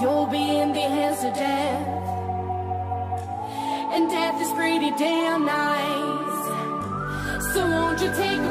You'll be in the hands of death. And death is pretty damn nice. So won't you take